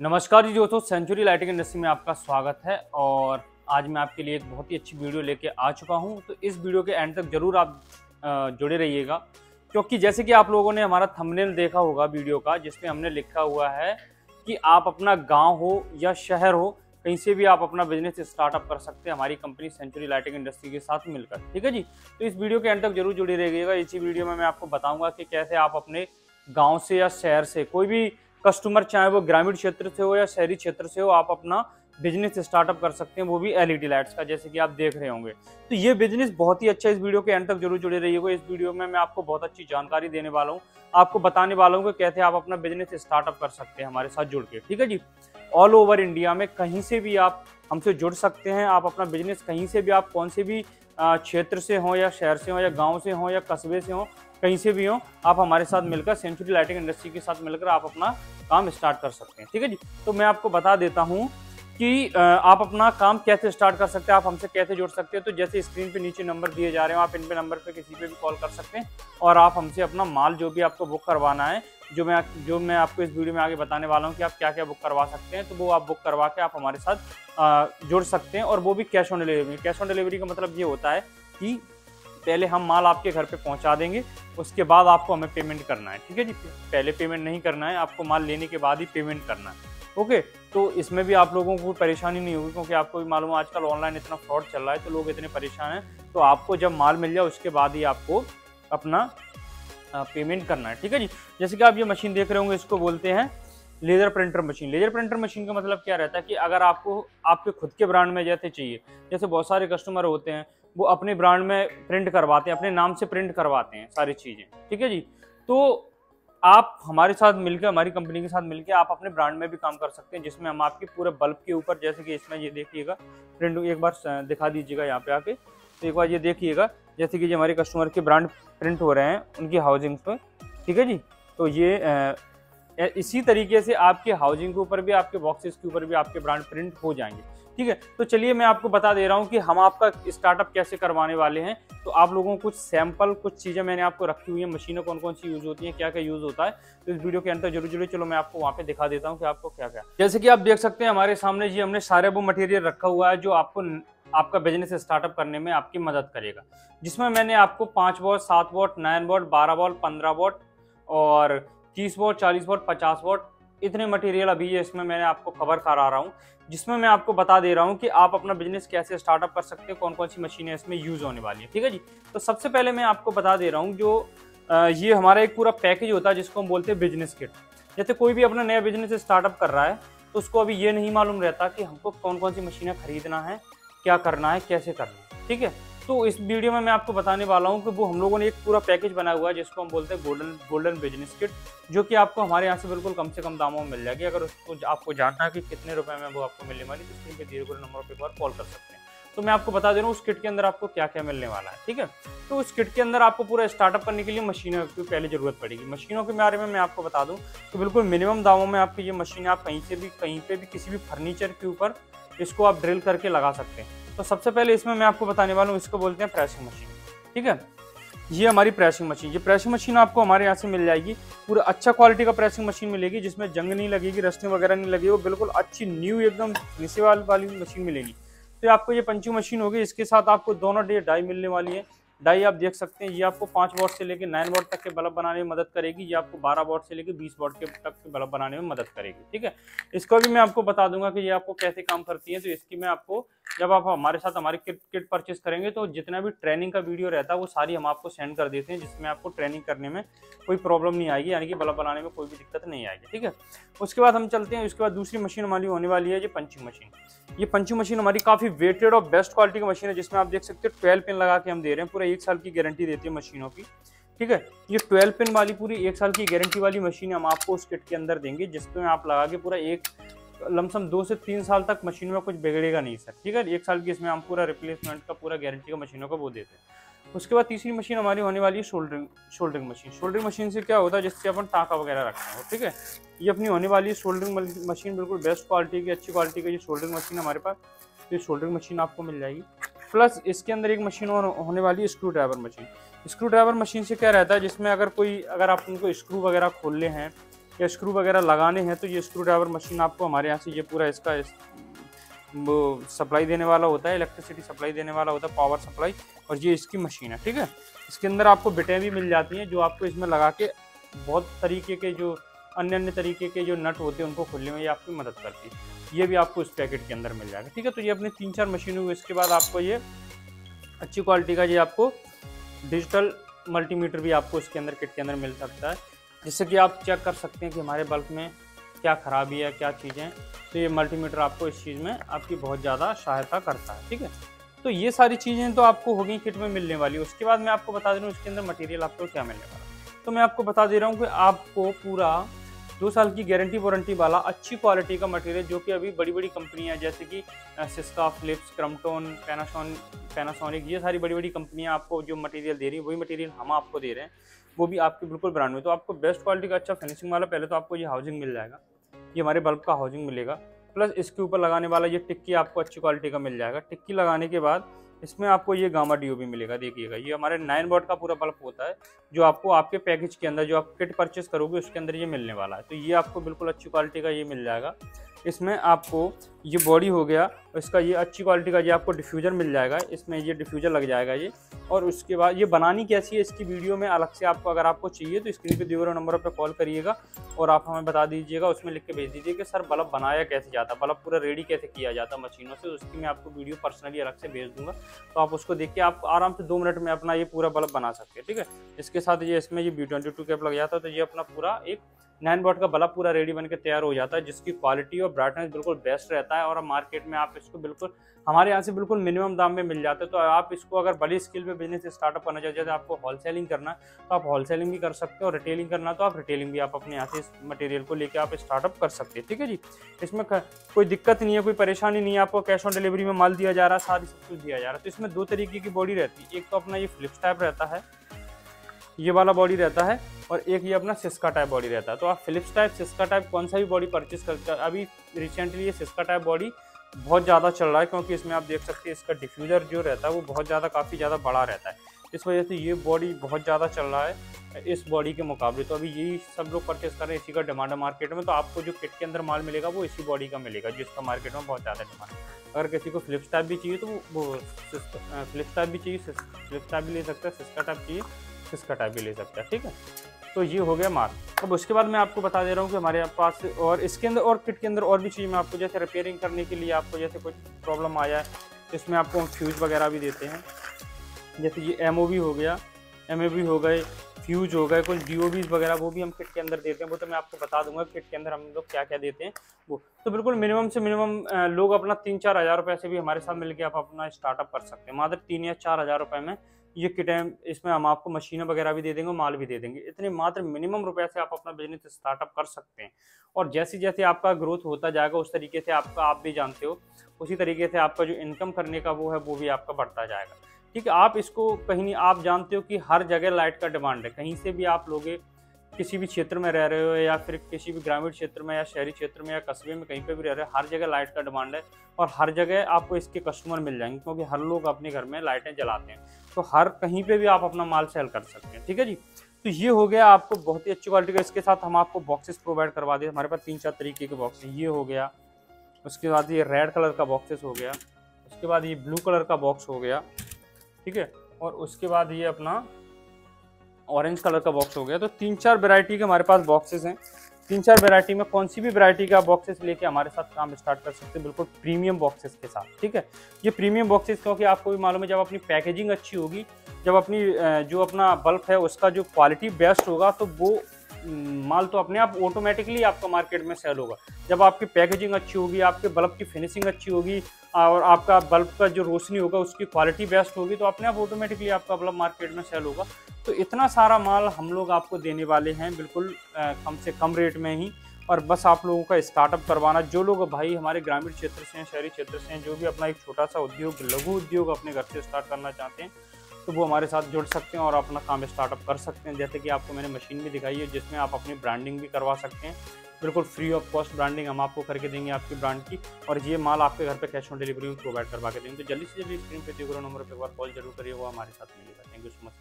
नमस्कार जी दोस्तों, century lighting industry में आपका स्वागत है और आज मैं आपके लिए एक बहुत ही अच्छी वीडियो लेके आ चुका हूँ। तो इस वीडियो के एंड तक ज़रूर आप जुड़े रहिएगा। क्योंकि जैसे कि आप लोगों ने हमारा थंबनेल देखा होगा वीडियो का जिसमें हमने लिखा हुआ है कि आप अपना गाँव हो या शहर हो, कहीं से भी आप अपना बिज़नेस स्टार्टअप कर सकते हैं हमारी कंपनी सेंचुरी लाइटिंग इंडस्ट्री के साथ मिलकर, ठीक है जी? तो इस वीडियो के एंड तक ज़रूर जुड़े रहिएगा। इसी वीडियो में मैं आपको बताऊँगा कि कैसे आप अपने गाँव से या शहर से कोई भी कस्टमर, चाहे वो ग्रामीण क्षेत्र से हो या शहरी क्षेत्र से हो, आप अपना बिज़नेस स्टार्टअप कर सकते हैं, वो भी एलईडी लाइट्स का, जैसे कि आप देख रहे होंगे। तो ये बिज़नेस बहुत ही अच्छा इस वीडियो के एंड तक ज़रूर जुड़े रहिएगा। इस वीडियो में मैं आपको बहुत अच्छी जानकारी देने वाला हूँ। आपको बताने वाला हूँ कि कैसे आप अपना बिज़नेस स्टार्टअप कर सकते हैं हमारे साथ जुड़ के ठीक है जी? ऑल ओवर इंडिया में कहीं से भी आप हमसे जुड़ सकते हैं। आप अपना बिज़नेस कहीं से भी आप, कौन से भी क्षेत्र से हों या शहर से हों या गाँव से हों या कस्बे से हों कहीं से भी हो, आप हमारे साथ मिलकर सेंचुरी लाइटिंग इंडस्ट्री के साथ मिलकर आप अपना काम स्टार्ट कर सकते हैं, ठीक है जी? तो मैं आपको बता देता हूँ कि आप अपना काम कैसे स्टार्ट कर सकते हैं, आप हमसे कैसे जुड़ सकते हैं तो जैसे स्क्रीन पे नीचे नंबर दिए जा रहे हैं, आप इन पे नंबर पे किसी पे भी कॉल कर सकते हैं और आप हमसे अपना माल जो भी आपको बुक करवाना है, जो मैं जो मैं आपको इस वीडियो में आगे बताने वाला हूँ कि आप क्या क्या बुक करवा सकते हैं तो वो आप बुक करवा के आप हमारे साथ जुड़ सकते हैं और वो भी cash on delivery cash on delivery का मतलब ये होता है कि पहले हम माल आपके घर पे पहुँचा देंगे, उसके बाद आपको हमें पेमेंट करना है, ठीक है जी? पहले पेमेंट नहीं करना है, आपको माल लेने के बाद ही पेमेंट करना है, ओके? तो इसमें भी आप लोगों को परेशानी नहीं होगी, क्योंकि आपको भी मालूम है आजकल ऑनलाइन इतना फ्रॉड चल रहा है तो लोग इतने परेशान हैं तो आपको जब माल मिल जाए, उसके बाद ही आपको अपना पेमेंट करना है, ठीक है जी? जैसे कि आप ये मशीन देख रहे होंगे, इसको बोलते हैं laser printer machine laser printer machine का मतलब क्या रहता है कि अगर आपको, आपके खुद के ब्रांड में जैसे चाहिए, जैसे बहुत सारे कस्टमर होते हैं वो अपने ब्रांड में प्रिंट करवाते हैं, अपने नाम से प्रिंट करवाते हैं सारी चीज़ें, ठीक है जी? तो आप हमारे साथ मिलकर हमारी कंपनी के साथ मिलकर आप अपने ब्रांड में भी काम कर सकते हैं, जिसमें हम आपके पूरे बल्ब के ऊपर, जैसे कि इसमें ये देखिएगा प्रिंट एक बार दिखा दीजिएगा यहाँ पे आके। तो एक बार ये देखिएगा, जैसे कि जो हमारे कस्टमर के ब्रांड प्रिंट हो रहे हैं, उनकी हाउसिंग पर ठीक है जी? तो ये इसी तरीके से आपके हाउसिंग के ऊपर भी, आपके बॉक्सेस के ऊपर भी आपके ब्रांड प्रिंट हो जाएँगे। ठीक है? तो चलिए मैं आपको बता दे रहा हूँ कि हम आपका स्टार्टअप कैसे करवाने वाले हैं। तो आप लोगों को कुछ सैंपल कुछ चीज़ें मैंने आपको रखी हुई है। मशीनें कौन कौन सी यूज़ होती हैं क्या क्या यूज़ होता है? तो इस वीडियो के अंदर ज़रूर ज़रूर चलो मैं आपको वहाँ पे दिखा देता हूँ कि आपको क्या क्या जैसे कि आप देख सकते हैं हमारे सामने जी हमने सारे वो मटेरियल रखा हुआ है जो आपको आपका बिज़नेस स्टार्टअप करने में आपकी मदद करेगा। जिसमें मैंने आपको पाँच वॉट सात वॉट नाइन वॉट बारह वॉट पंद्रह वॉट और तीस वॉट चालीस वॉट पचास वॉट इतने मटेरियल अभी ये इसमें मैंने आपको कवर करा रहा हूँ, जिसमें मैं आपको बता दे रहा हूँ कि आप अपना बिज़नेस कैसे स्टार्टअप कर सकते हैं कौन कौन सी मशीनें इसमें यूज़ होने वाली है, ठीक है जी? तो सबसे पहले मैं आपको बता दे रहा हूँ जो ये हमारा एक पूरा पैकेज होता है, जिसको हम बोलते हैं बिज़नेस किट जैसे कोई भी अपना नया बिज़नेस स्टार्टअप कर रहा है तो उसको अभी ये नहीं मालूम रहता कि हमको कौन कौन सी मशीनें खरीदना है, क्या करना है, कैसे करना है, ठीक है? तो इस वीडियो में मैं आपको बताने वाला हूँ कि वो हम लोगों ने एक पूरा पैकेज बनाया हुआ है, जिसको हम बोलते हैं गोल्डन गोल्डन बिज़नेस किट जो कि आपको हमारे यहाँ से बिल्कुल कम से कम दामों में मिल जाएगी। अगर उसको आपको जानना है कि कितने रुपए में वो आपको मिलने वाली तो स्क्रीन धीरे धीरे नंबर पर एक बार कॉल कर सकते हैं। तो मैं आपको बता दे रहा हूँ, उस किट के अंदर आपको क्या क्या मिलने वाला है, ठीक है? तो उस किट के अंदर आपको पूरा स्टार्टअप करने के लिए मशीनों की पहले ज़रूरत पड़ेगी। मशीनों के बारे में मैं आपको बता दूँ तो बिल्कुल मिनिमम दामों में आपकी ये मशीन आप कहीं से भी, कहीं पे भी किसी भी फर्नीचर के ऊपर इसको आप ड्रिल करके लगा सकते हैं। तो सबसे पहले इसमें मैं आपको बताने वाला हूँ, इसको बोलते हैं प्रेसिंग मशीन ठीक है? ये हमारी प्रेसिंग मशीन ये प्रेसिंग मशीन आपको हमारे यहाँ से मिल जाएगी। पूरा अच्छा क्वालिटी का प्रेसिंग मशीन मिलेगी, जिसमें जंग नहीं लगेगी, रस्ते वगैरह नहीं लगेगी, वो बिल्कुल अच्छी न्यू एकदम रिसेवाल वाली मशीन मिलेगी। तो आपको ये पंची मशीन होगी, इसके साथ आपको दोनों डे डाई मिलने वाली है। डाई आप देख सकते हैं, ये आपको पाँच वॉट से लेकर नाइन वॉट तक के बल्ब बनाने में मदद करेगी। ये आपको बारह वॉट से लेकर बीस वॉट के तक के बल्ब बनाने में मदद करेगी। ठीक है? इसको भी मैं आपको बता दूँगा कि ये आपको कैसे काम करती है तो इसकी मैं आपको जब आप हमारे साथ हमारी किट किट परचेस करेंगे तो जितना भी ट्रेनिंग का वीडियो रहता है, वो सारी हम आपको सेंड कर देते हैं, जिसमें आपको ट्रेनिंग करने में कोई प्रॉब्लम नहीं आएगी, यानी कि बल्ब बनाने में कोई भी दिक्कत नहीं आएगी, ठीक है? उसके बाद हम चलते हैं, उसके बाद दूसरी मशीन हमारी होने वाली है, ये पंचिंग मशीन ये पंचिंग मशीन हमारी काफ़ी वेटेड और बेस्ट क्वालिटी की मशीन है, जिसमें आप देख सकते हैं ट्वेल्व पिन लगा के हम दे रहे हैं, पूरा एक साल की गारंटी देती है मशीनों की, ठीक है? ये ट्वेल्व पिन वाली पूरी एक साल की गारंटी वाली मशीन हम आपको उस किट के अंदर देंगे, जिसमें आप लगा के पूरा एक लमसम दो से तीन साल तक मशीन में कुछ बिगड़ेगा नहीं, सर। ठीक है? एक साल की इसमें हम पूरा रिप्लेसमेंट का, पूरा गारंटी का मशीनों का वो देते हैं। उसके बाद तीसरी मशीन हमारी होने वाली है soldering soldering machine soldering machine से क्या होता है? जिससे अपन टाँका वगैरह रखना हो, ठीक है? ये अपनी होने वाली है शोल्डरिंग मशीन बिल्कुल बेस्ट क्वालिटी की, अच्छी क्वालिटी की। ये शोल्डरिंग मशीन हमारे पास, ये शोल्डरिंग मशीन आपको मिल जाएगी। प्लस इसके अंदर एक मशीन और होने वाली है screwdriver machine screwdriver machine से क्या रहता है? जिसमें अगर कोई, अगर आप उनको स्क्रू वगैरह खोलने हैं या स्क्रू वगैरह लगाने हैं तो ये स्क्रू ड्राइवर मशीन आपको हमारे यहाँ से ये पूरा इसका इस, वो सप्लाई देने वाला होता है इलेक्ट्रिसिटी सप्लाई देने वाला होता है पावर सप्लाई और ये इसकी मशीन है ठीक है? इसके अंदर आपको बिटें भी मिल जाती हैं जो आपको इसमें लगा के बहुत तरीके के जो अन्य अन्य तरीके के जो नट होते हैं उनको खोलने में ये आपकी मदद करती है। ये भी आपको इस पैकेट के अंदर मिल जाएगा ठीक है? तो ये अपनी तीन चार मशीन हुई इसके बाद आपको ये अच्छी क्वालिटी का ये आपको डिजिटल मल्टीमीटर भी आपको इसके अंदर किट के अंदर मिल सकता है। जिससे कि आप चेक कर सकते हैं कि हमारे बल्ब में क्या खराबी है, क्या चीज़ें। तो ये मल्टीमीटर आपको इस चीज़ में आपकी बहुत ज़्यादा सहायता करता है, ठीक है? तो ये सारी चीज़ें तो आपको हो गई किट में मिलने वाली। उसके बाद मैं आपको बता दे रहा हूँ उसके अंदर मटेरियल आपको क्या मिलने वाला तो मैं आपको बता दे रहा हूँ कि आपको पूरा दो साल की गारंटी वारंटी वाला अच्छी क्वालिटी का मटेरियल जो कि अभी बड़ी बड़ी कंपनियाँ जैसे कि सिस्का फ्लिप्स क्रमटोन पैनासोन पैनासोनिक ये सारी बड़ी बड़ी कंपनियाँ आपको जो मटेरियल दे रही है, वही मटेरियल हम आपको दे रहे हैं, वो भी आपके बिल्कुल ब्रांड में तो आपको बेस्ट क्वालिटी का अच्छा फिनिशिंग वाला, पहले तो आपको ये हाउसिंग मिल जाएगा, ये हमारे बल्ब का हाउसिंग मिलेगा प्लस इसके ऊपर लगाने वाला ये टिक्की आपको अच्छी क्वालिटी का मिल जाएगा। टिक्की लगाने के बाद इसमें आपको ये गामा डी भी मिलेगा, देखिएगा। ये हमारे नाइन वॉट का पूरा बल्ब होता है, जो आपको आपके पैकेज के अंदर, जो आप किट परचेस करोगे, उसके अंदर ये मिलने वाला है। तो ये आपको बिल्कुल अच्छी क्वालिटी का ये मिल जाएगा। इसमें आपको ये बॉडी हो गया, इसका ये अच्छी क्वालिटी का ये आपको डिफ्यूज़र मिल जाएगा, इसमें ये डिफ्यूज़र लग जाएगा ये। और उसके बाद ये बनानी कैसी है, इसकी वीडियो में अलग से आपको, अगर आपको चाहिए तो स्क्रीन पे दिए हुए नंबर पर कॉल करिएगा और आप हमें बता दीजिएगा, उसमें लिख के भेज दीजिए कि सर बल्ब बनाया कैसे जाता बल्ब पूरा रेडी कैसे किया जाता मशीनों से, उसकी मैं आपको वीडियो पर्सनली अलग से भेज दूँगा। तो आप उसको देख के आप आराम से दो मिनट में अपना ये पूरा बल्ब बना सकते हैं, ठीक है? इसके साथ ये, इसमें ये बी ट्वेंटी टू कैप लग जाता है तो ये अपना पूरा एक नाइन वॉट का बल्ब पूरा रेडी बन के तैयार हो जाता है, जिसकी क्वालिटी और ब्राइटनेस बिल्कुल बेस्ट रहता है और मार्केट में आप इसको बिल्कुल, हमारे यहाँ से बिल्कुल मिनिमम दाम में मिल जाते हैं। तो आप इसको अगर बड़ी स्किल पे बिज़नेस स्टार्टअप करना चाहते हैं आपको होलसेलिंग करना तो आप होलसेलिंग भी कर सकते हो और रिटेलिंग करना तो आप रिटेलिंग भी आप अपने यहाँ से इस मटेरियल को लेकर आप स्टार्टअप कर सकते हैं, ठीक है जी? इसमें कोई दिक्कत नहीं है, कोई परेशानी नहीं है, आपको कैश ऑन डिलीवरी में माल दिया जा रहा है, सारी सब कुछ दिया जा रहा है। तो इसमें दो तरीके की बॉडी रहती है, एक तो अपना ये फ्लिप्स टाइप रहता है, ये वाला बॉडी रहता है और एक ये अपना सिस्का टाइप बॉडी रहता है। तो आप फिलिप्स टाइप सिस्का टाइप कौन सा भी बॉडी परचेज करते हैं अभी रिसेंटली ये सिस्का टाइप बॉडी बहुत ज़्यादा चल रहा है, क्योंकि इसमें आप देख सकते हैं इसका डिफ्यूज़र जो रहता है वो बहुत ज़्यादा काफ़ी ज़्यादा बड़ा रहता है। इस वजह से ये बॉडी बहुत ज़्यादा चल रहा है इस बॉडी के मुकाबले। तो अभी यही सब लोग परचेस कर रहे हैं इसी का डिमांड है मार्केट में तो आपको जो किट के अंदर माल मिलेगा वो इसी बॉडी का मिलेगा, जिसका मार्केट में बहुत ज़्यादा डिमांड है। अगर किसी को फ्लिप्स टाइप भी चाहिए तो वो फ्लिप्स टाइप भी चाहिए फ्लिप्स टाइप भी ले सकता है सिस्का टाइप चाहिए सिस्का टाइप भी ले सकता है, ठीक है? तो ये हो गया माल अब उसके बाद मैं आपको बता दे रहा हूँ कि हमारे पास और इसके अंदर और किट के अंदर और भी चीज़ मैं आपको जैसे रिपेयरिंग करने के लिए आपको जैसे कुछ प्रॉब्लम आया है इसमें आपको हम फ्यूज़ वगैरह भी देते हैं। जैसे ये एमओबी हो गया एम हो गए फ्यूज हो गए, कुछ डी वगैरह, वो भी हम किट के अंदर देते हैं। वो तो मैं आपको बता दूँगा किट के अंदर हम लोग क्या क्या देते हैं। वो तो बिल्कुल मिनिमम से मिनिमम लोग अपना तीन चार हज़ार रुपये से भी हमारे साथ मिलकर आप अपना स्टार्टअप कर सकते हैं। मात्र तीन या चार हज़ार रुपये में ये किटें इसमें हम आपको मशीनें वगैरह भी दे देंगे माल भी दे देंगे। इतने मात्र मिनिमम रुपए से आप अपना बिज़नेस स्टार्टअप कर सकते हैं। और जैसे जैसे आपका ग्रोथ होता जाएगा, उस तरीके से आपका, आप भी जानते हो, उसी तरीके से आपका जो इनकम करने का वो है, वो भी आपका बढ़ता जाएगा। ठीक है, आप इसको कहीं आप जानते हो कि हर जगह लाइट का डिमांड है। कहीं से भी आप लोगे किसी भी क्षेत्र में रह रहे हो या फिर किसी भी ग्रामीण क्षेत्र में या शहरी क्षेत्र में या कस्बे में कहीं पे भी रह रहे हो, हर जगह लाइट का डिमांड है और हर जगह आपको इसके कस्टमर मिल जाएँगे क्योंकि हर लोग अपने घर में लाइटें जलाते हैं। तो हर कहीं पे भी आप अपना माल सेल कर सकते हैं, ठीक है जी? तो ये हो गया आपको बहुत ही अच्छी क्वालिटी का। इसके साथ हम आपको बॉक्सेस प्रोवाइड करवा दिए। हमारे पास तीन चार तरीके के बॉक्स ये हो गया, उसके बाद ये रेड कलर का बॉक्सेस हो गया, उसके बाद ये ब्लू कलर का बॉक्स हो गया, ठीक है? और उसके बाद ये अपना ऑरेंज कलर का बॉक्स हो गया। तो तीन चार वेरायटी के हमारे पास बॉक्सेस हैं। तीन चार वेरायटी में कौन सी भी वेरायटी का बॉक्सेस लेके हमारे साथ काम स्टार्ट कर सकते हैं, बिल्कुल प्रीमियम बॉक्सेस के साथ, ठीक है? ये प्रीमियम बॉक्सेस क्योंकि आपको भी मालूम है, जब अपनी पैकेजिंग अच्छी होगी, जब अपनी जो अपना बल्ब है, उसका जो क्वालिटी बेस्ट होगा तो वो माल तो अपने आप ऑटोमेटिकली आपका मार्केट में सेल होगा। जब आपकी पैकेजिंग अच्छी होगी, आपके बल्ब की फिनिशिंग अच्छी होगी, और आपका बल्ब का जो रोशनी होगा, उसकी क्वालिटी बेस्ट होगी तो अपने आप ऑटोमेटिकली आपका बल्ब मार्केट में सेल होगा। तो इतना सारा माल हम लोग आपको देने वाले हैं, बिल्कुल कम से कम रेट में ही। और बस आप लोगों का स्टार्टअप करवाना, जो लोग भाई हमारे ग्रामीण क्षेत्र से हैं, शहरी क्षेत्र से हैं, जो भी अपना एक छोटा सा उद्योग, लघु उद्योग अपने घर से स्टार्ट करना चाहते हैं तो वो हमारे साथ जुड़ सकते हैं और अपना काम स्टार्टअप कर सकते हैं। जैसे कि आपको मैंने मशीन भी दिखाई है, जिसमें आप अपनी ब्रांडिंग भी करवा सकते हैं। बिल्कुल फ्री ऑफ़ कॉस्ट ब्रांडिंग हम आपको करके देंगे आपकी ब्रांड की और ये माल आपके घर पे कैश ऑन डिलीवरी में प्रोवाइड करवा के देंगे। तो जल्दी से जल्दी स्क्रीन पे दिए नंबर पर एक बार कॉल ज़रूर करिए वो हमारे साथ मिलेगा। Thank you so much